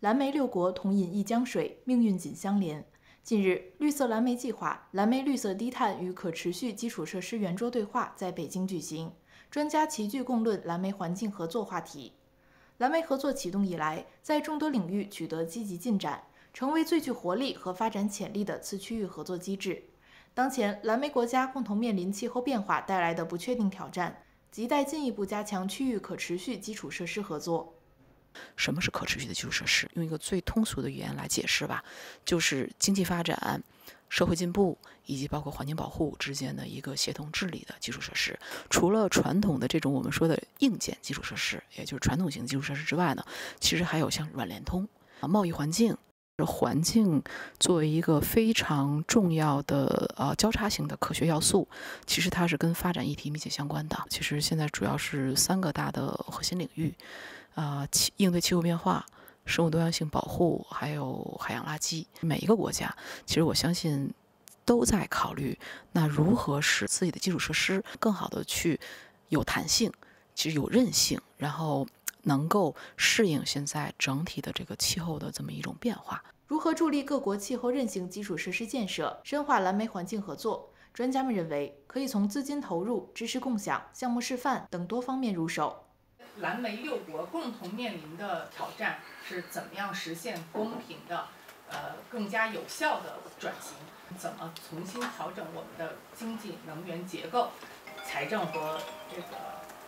蓝莓六国同饮一江水，命运紧相连。近日，绿色蓝莓计划、蓝莓绿色低碳与可持续基础设施圆桌对话在北京举行，专家齐聚共论蓝莓环境合作话题。蓝莓合作启动以来，在众多领域取得积极进展，成为最具活力和发展潜力的次区域合作机制。当前，蓝莓国家共同面临气候变化带来的不确定挑战，亟待进一步加强区域可持续基础设施合作。什么是可持续的基础设施？用一个最通俗的语言来解释吧，就是经济发展、社会进步以及包括环境保护之间的一个协同治理的基础设施。除了传统的这种我们说的硬件基础设施，也就是传统型基础设施之外呢，其实还有像软联通啊、贸易环境。环境作为一个非常重要的呃交叉型的科学要素，其实它是跟发展议题密切相关的。其实现在主要是三个大的核心领域。啊，气应对气候变化、生物多样性保护，还有海洋垃圾，每一个国家，其实我相信都在考虑，那如何使自己的基础设施更好的去有弹性，其实有韧性，然后能够适应现在整体的这个气候的这么一种变化。如何助力各国气候韧性基础设施建设，深化蓝莓环境合作？专家们认为，可以从资金投入、知识共享、项目示范等多方面入手。蓝莓六国共同面临的挑战是怎么样实现公平的、呃更加有效的转型？怎么重新调整我们的经济能源结构、财政和这个呃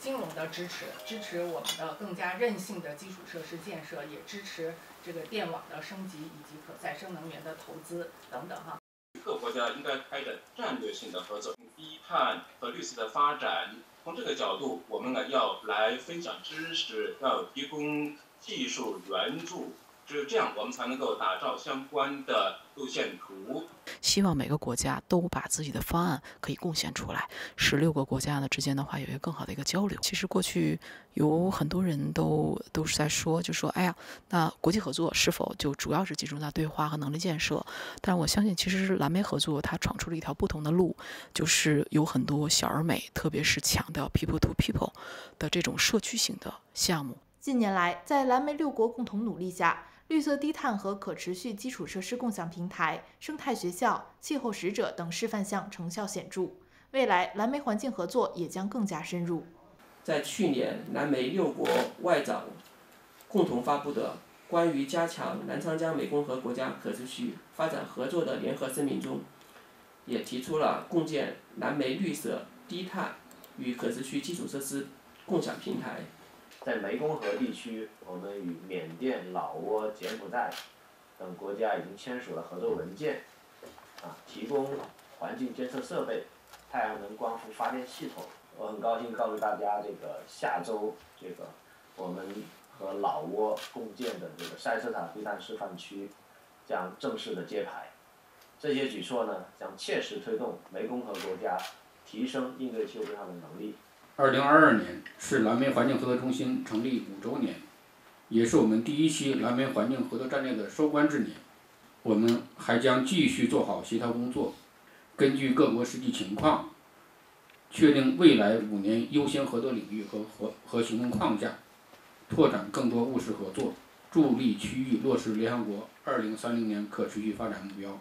金融的支持，支持我们的更加韧性的基础设施建设，也支持这个电网的升级以及可再生能源的投资等等哈。各国家应该开展战略性的合作，低碳和绿色的发展。从这个角度，我们呢要来分享知识，要提供技术援助。只有这样，我们才能够打造相关的路线图。希望每个国家都把自己的方案可以贡献出来，十六个国家呢之间的话有一个更好的一个交流。其实过去有很多人都都是在说，就说哎呀，那国际合作是否就主要是集中在对话和能力建设？但是我相信，其实是蓝莓合作它闯出了一条不同的路，就是有很多小而美，特别是强调 people to people 的这种社区型的项目。近年来，在蓝莓六国共同努力下，绿色低碳和可持续基础设施共享平台、生态学校、气候使者等示范项成效显著。未来，蓝莓环境合作也将更加深入。在去年，蓝莓六国外长共同发布的关于加强南昌江湄公河国家可持续发展合作的联合声明中，也提出了共建蓝莓绿色低碳与可持续基础设施共享平台。在湄公河地区，我们与缅甸、老挝、柬埔寨等国家已经签署了合作文件，啊，提供环境监测设备、太阳能光伏发电系统。我很高兴告诉大家，这个下周这个我们和老挝共建的这个塞斯塔低碳示范区将正式的揭牌。这些举措呢，将切实推动湄公河国家提升应对气候变化的能力。二零二二年是蓝莓环境合作中心成立五周年，也是我们第一期蓝莓环境合作战略的收官之年。我们还将继续做好协调工作，根据各国实际情况，确定未来五年优先合作领域和和和行动框架，拓展更多务实合作，助力区域落实联合国二零三零年可持续发展目标。